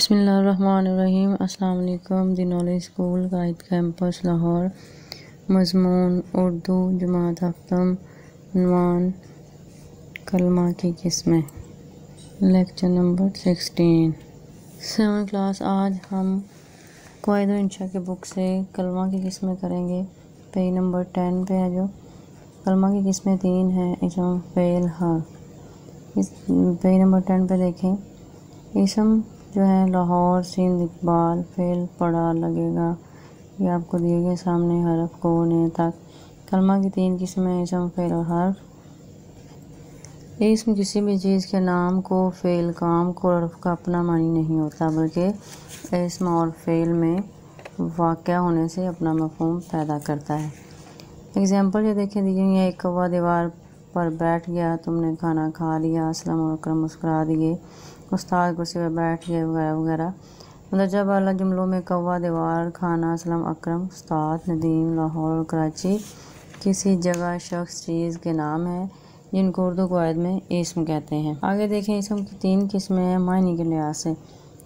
بسم اللہ الرحمن الرحیم۔ السلام علیکم۔ The knowledge school Quaid campus, Lahore. مضمون، اردو، جماعت ہفتم، عنوان، کلمہ کی قسمیں۔ Lecture number sixteen. Seven class, آج ہم قواعد و انشاء کے بک سے کلمہ کی قسمیں کریں گے۔ پیج نمبر ٹین پہ ہے جو۔ کلمہ کی قسمیں تین ہیں، اسم، فعل حرف اس پیج نمبر ٹین پہ دیکھیں۔ اسم جو ہے لاہور، سندھ، اقبال فعل پڑا لگے گا۔ یہ آپ کو دیے گئے سامنے حرف کو نے تک۔ کلمہ کی تین قسمیں اسم، فعل اور حرف۔ اسم کسی بھی چیز کے نام کو، فعل، کام کو حرف کا اپنا معنی نہیں ہوتا، بلکہ اسم اور فعل میں واقع ہونے سے اپنا مفہوم پیدا کرتا ہے۔ اگزامپل یہ دیکھیں دیجیے یہ ایک کوا دیوار پر بیٹھ گیا، تم نے کھانا کھا لیا اسلم اور اکرم مسکرا دیے۔ استاد کرسی پہ بیٹھ گئے وغیرہ وغیرہ۔ مطلب مندرجہ بالا جملوں میں کوا دیوار کھانا اسلم اکرم، استاد، ندیم، لاہور اور کراچی، کسی جگہ شخص، چیز کے نام ہیں جن کو اردو قواعد میں اسم کہتے ہیں۔ آگے دیکھیں اسم کی تین قسمیں ہیں معنی کے لحاظ سے۔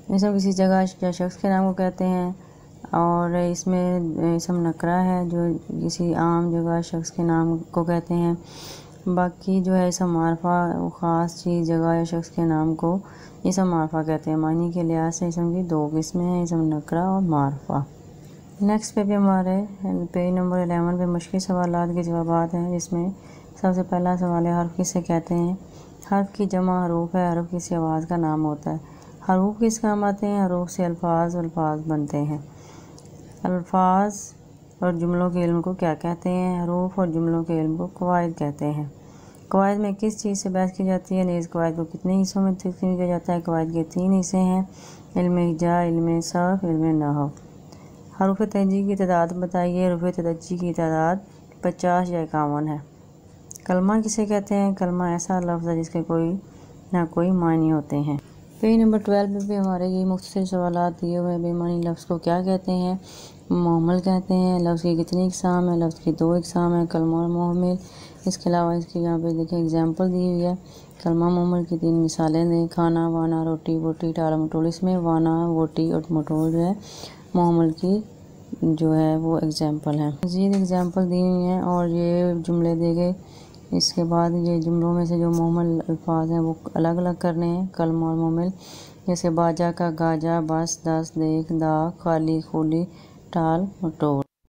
اسم کسی جگہ یا شخص کے نام کو کہتے ہیں اور اس میں اسم نکرہ ہے جو کسی عام جگہ شخص کے نام کو کہتے ہیں۔ باقی جو ہے اسم معرفہ خاص چیز جگہ یا شخص کے نام کو اسم معرفہ کہتے ہیں۔ معنی کے لحاظ سے اسم کی دو قسمیں ہیں اسم نکرہ اور معرفہ۔ نیکسٹ پہ بھی ہمارے پیج نمبر الیون پہ مشکل سوالات کے جوابات ہیں، جس میں سب سے پہلا سوال ہے، حرف کسے کہتے ہیں؟ حرف کی جمع حروف ہے، حرف کسی آواز کا نام ہوتا ہے۔ حروف کس کام آتے ہیں؟ حروف سے الفاظ الفاظ بنتے ہیں۔ الفاظ اور جملوں کے علم کو کیا کہتے ہیں؟ حروف اور جملوں کے علم کو قواعد کہتے ہیں۔ قواعد میں کس چیز سے بحث کی جاتی ہے؟ نیز قواعد کو کتنے حصوں میں تقسیم کیا جاتا ہے؟ قواعد کے تین حصے ہیں علم جا، علم صرف علم نحو حروف تہجی کی تعداد بتائیے۔ حروف تدجی کی تعداد پچاس یا اکاون ہے۔ کلمہ کسے کہتے ہیں؟ کلمہ ایسا لفظ ہے جس کے کوئی نہ کوئی معنی ہوتے ہیں۔ پیج نمبر ٹویلو میں بھی ہمارے یہ مختصر سوالات دیے ہوئے بے معنی لفظ کو کیا کہتے ہیں؟ محمل کہتے ہیں، لفظ کی کتنی اقسام ہے لفظ کی دو اقسام ہیں، کلمہ اور محمل اس کے علاوہ اس کی یہاں پہ دیکھیں اگزامپل دی ہوئی ہے۔ کلمہ محمل کی تین مثالیں دیں۔ کھانا، وانا، روٹی ووٹی ٹالا مٹول۔ اس میں وانا ووٹی اور مٹول جو ہے محمل کی جو ہے وہ اگزامپل ہیں۔ مزید اگزامپل دی ہوئی ہیں اور یہ جملے دے گئے اس کے بعد یہ جملوں میں سے جو محمل الفاظ ہیں وہ الگ الگ کرنے ہیں، کلمہ اور محمل جیسے باجا کا گاجا، بس، دس، دیکھ دا خالی خولی ٹال مٹول